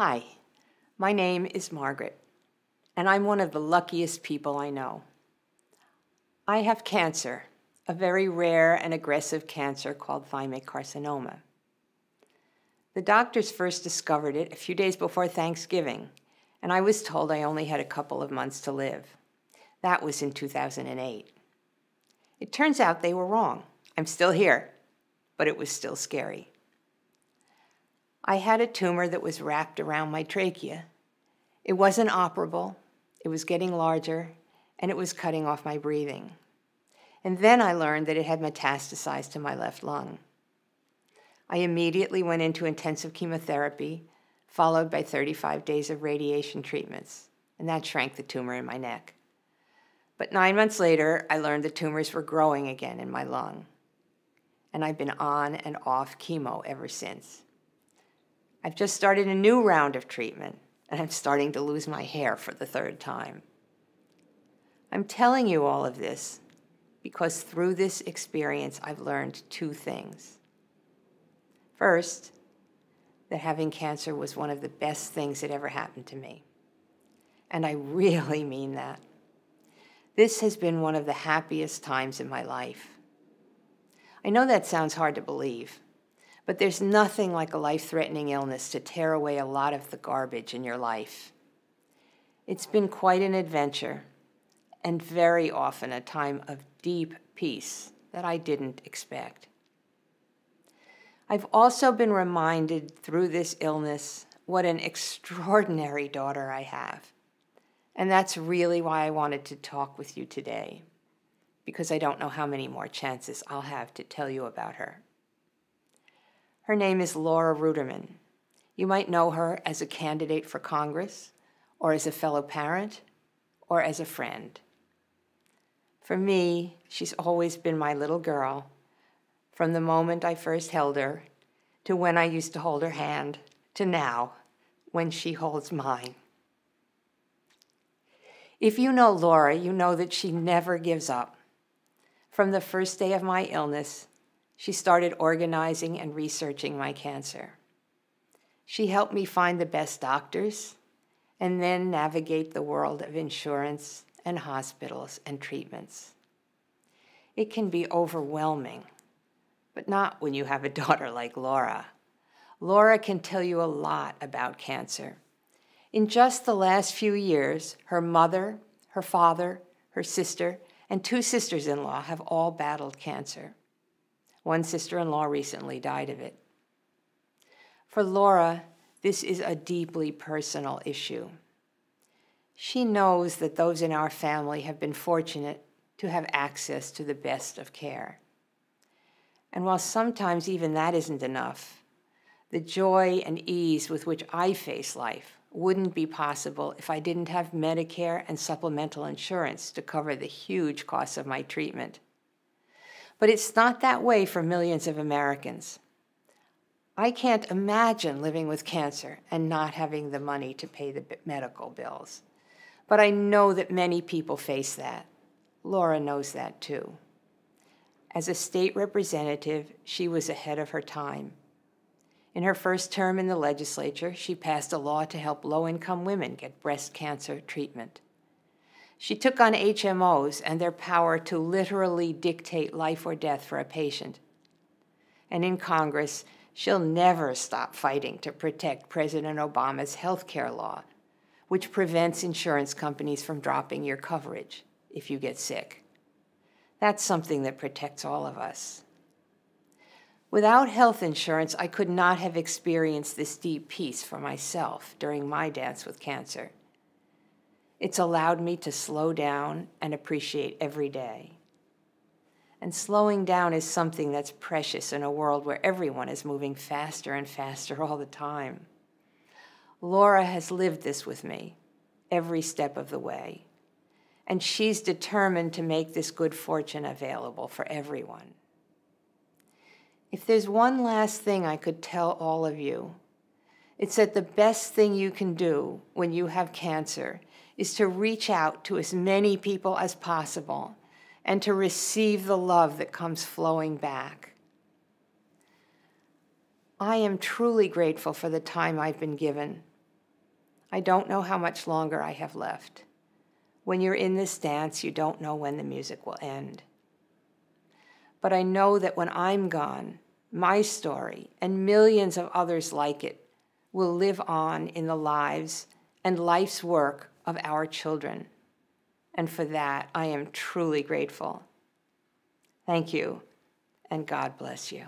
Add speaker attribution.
Speaker 1: Hi, my name is Margaret, and I'm one of the luckiest people I know. I have cancer, a very rare and aggressive cancer called thymic carcinoma. The doctors first discovered it a few days before Thanksgiving, and I was told I only had a couple of months to live. That was in 2008. It turns out they were wrong. I'm still here, but it was still scary. I had a tumor that was wrapped around my trachea. It wasn't operable, it was getting larger, and it was cutting off my breathing. And then I learned that it had metastasized to my left lung. I immediately went into intensive chemotherapy, followed by 35 days of radiation treatments, and that shrank the tumor in my neck. But nine months later, I learned the tumors were growing again in my lung. And I've been on and off chemo ever since. I've just started a new round of treatment, and I'm starting to lose my hair for the third time. I'm telling you all of this because through this experience, I've learned two things. First, that having cancer was one of the best things that ever happened to me. And I really mean that. This has been one of the happiest times in my life. I know that sounds hard to believe, but there's nothing like a life threatening illness to tear away a lot of the garbage in your life. It's been quite an adventure, and very often a time of deep peace that I didn't expect. I've also been reminded through this illness what an extraordinary daughter I have. And that's really why I wanted to talk with you today, because I don't know how many more chances I'll have to tell you about her. Her name is Laura Ruderman. You might know her as a candidate for Congress, or as a fellow parent, or as a friend. For me, she's always been my little girl, from the moment I first held her, to when I used to hold her hand, to now, when she holds mine. If you know Laura, you know that she never gives up. From the first day of my illness, she started organizing and researching my cancer. She helped me find the best doctors and then navigate the world of insurance and hospitals and treatments. It can be overwhelming, but not when you have a daughter like Laura. Laura can tell you a lot about cancer in just the last few years, her mother, her father, her sister, and two sisters in law have all battled cancer. One sister in law recently died of it. For Laura, this is a deeply personal issue. She knows that those in our family have been fortunate to have access to the best of care. And while sometimes even that isn't enough, the joy and ease with which I face life wouldn't be possible if I didn't have Medicare and supplemental insurance to cover the huge costs of my treatment. But it's not that way for millions of Americans. I can't imagine living with cancer and not having the money to pay the medical bills. But I know that many people face that. Laura knows that too. As a state representative, she was ahead of her time. In her first term in the legislature, she passed a law to help low income women get breast cancer treatment. She took on HMOs and their power to literally dictate life or death for a patient. And in Congress, she'll never stop fighting to protect President Obama's health care law, which prevents insurance companies from dropping your coverage if you get sick. That's something that protects all of us. Without health insurance, I could not have experienced this deep peace for myself during my dance with cancer. It's allowed me to slow down and appreciate every day. And slowing down is something that's precious in a world where everyone is moving faster and faster all the time. Laura has lived this with me every step of the way, and she's determined to make this good fortune available for everyone. If there's one last thing I could tell all of you, it's that the best thing you can do when you have cancer is to reach out to as many people as possible and to receive the love that comes flowing back. I am truly grateful for the time I've been given, I don't know how much longer I have left. When you're in this dance, you don't know when the music will end. But I know that when I'm gone, my story and millions of others like it will live on in the lives and life's work of our children. And for that, I am truly grateful. Thank you, and God bless you.